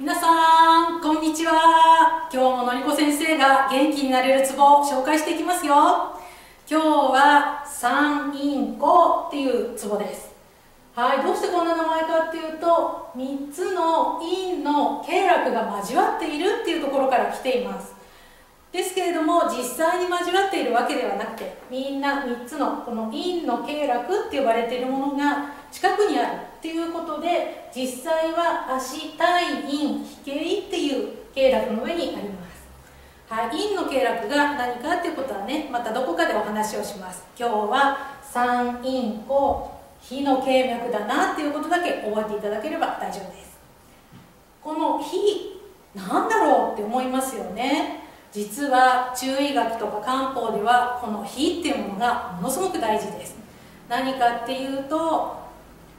皆さんこんにちは。今日ものりこ先生が元気になれるツボを紹介していきますよ。今日は三陰交っていうツボです。はいどうしてこんな名前かっていうと3つの陰の経絡が交わっているっていうところから来ています。ですけれども実際に交わっているわけではなくてみんな3つのこの陰の経絡って呼ばれているものが近くにあるっていうことで実際は足対陰飛形っていう経絡の上にあります。はい、陰の経絡が何かっていうことはねまたどこかでお話をします。今日は三陰交火の経脈だなっていうことだけ覚えていただければ大丈夫です。この火なんだろうって思いますよね。実は中医学とか漢方ではこの火っていうものがものすごく大事です。何かっていうと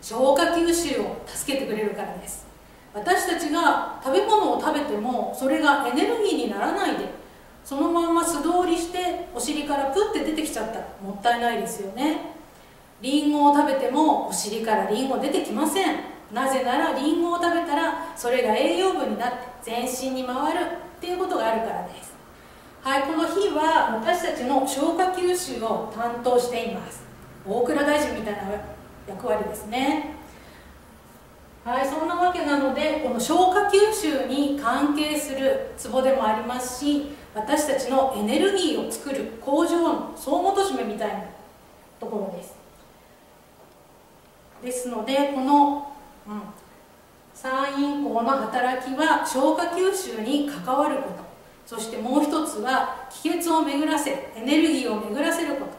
消化吸収を助けてくれるからです。私たちが食べ物を食べてもそれがエネルギーにならないでそのまま素通りしてお尻からプッて出てきちゃったらもったいないですよね。りんごを食べてもお尻からりんご出てきません。なぜならりんごを食べたらそれが栄養分になって全身に回るっていうことがあるからです。は私たちの消化吸収を担当しています。大蔵大臣みたいな役割ですね。はいそんなわけなのでこの消化吸収に関係するツボでもありますし私たちのエネルギーを作る工場の総元締めみたいなところです。ですのでこの、うん、三陰交の働きは消化吸収に関わること。そしてもう一つは気血を巡らせエネルギーを巡らせること。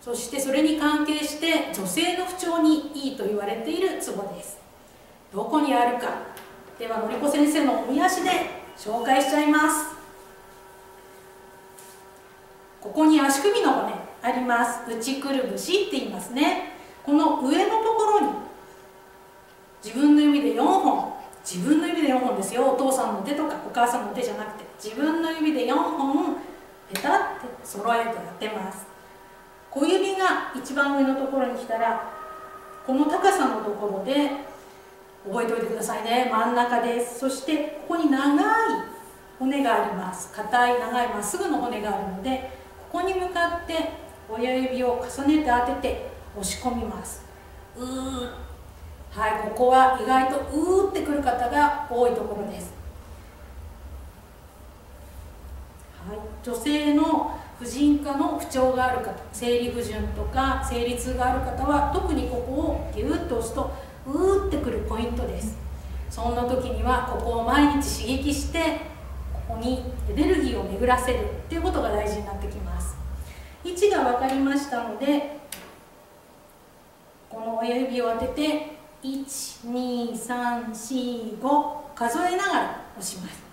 そしてそれに関係して女性の不調にいいと言われているツボです。どこにあるか。ではのりこ先生のおみ足で紹介しちゃいます。ここに足首の骨あります。内くるぶしって言いますね。この上のところに自分の指で4本自分の指で4本ですよ。お父さんの手とかお母さんの手じゃなくて自分の指で4本ペタって揃えてやってます。小指が一番上のところに来たらこの高さのところで覚えておいてくださいね。真ん中です。そしてここに長い骨があります。硬い長いまっすぐの骨があるのでここに向かって親指を重ねて当てて押し込みます。うーはいここは意外とうーってくる方が多いところです、はい、女性の婦人科の不調がある方生理不順とか生理痛がある方は特にここをギュッと押すとうーってくるポイントです。そんな時にはここを毎日刺激してここにエネルギーを巡らせるっていうことが大事になってきます。位置が分かりましたのでこの親指を当てて12345数えながら押します。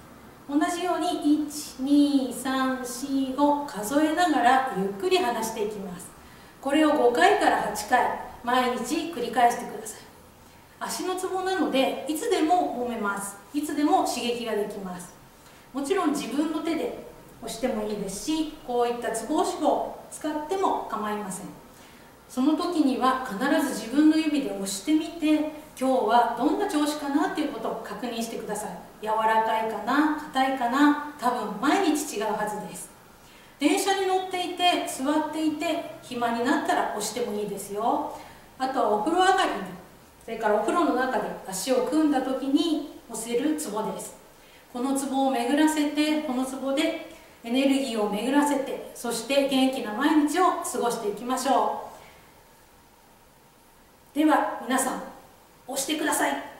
同じように12345数えながらゆっくり離していきます。これを5回から8回毎日繰り返してください。足のツボなのでいつでも揉めます。いつでも刺激ができます。もちろん自分の手で押してもいいですしこういったツボ押し棒を使っても構いません。その時には必ず自分の指で押してみて今日はどんな調子かなっていうことを確認してください。柔らかいかな硬いかな多分毎日違うはずです。電車に乗っていて座っていて暇になったら押してもいいですよ。あとはお風呂上がりにそれからお風呂の中で足を組んだ時に押せるツボです。このツボを巡らせてこのツボでエネルギーを巡らせてそして元気な毎日を過ごしていきましょう。では皆さん押してください。